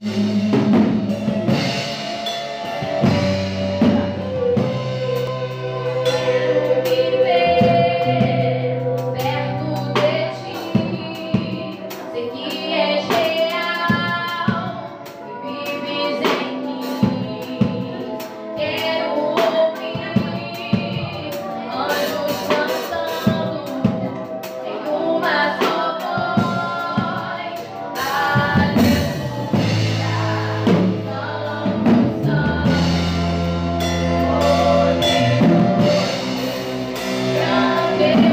you Yeah.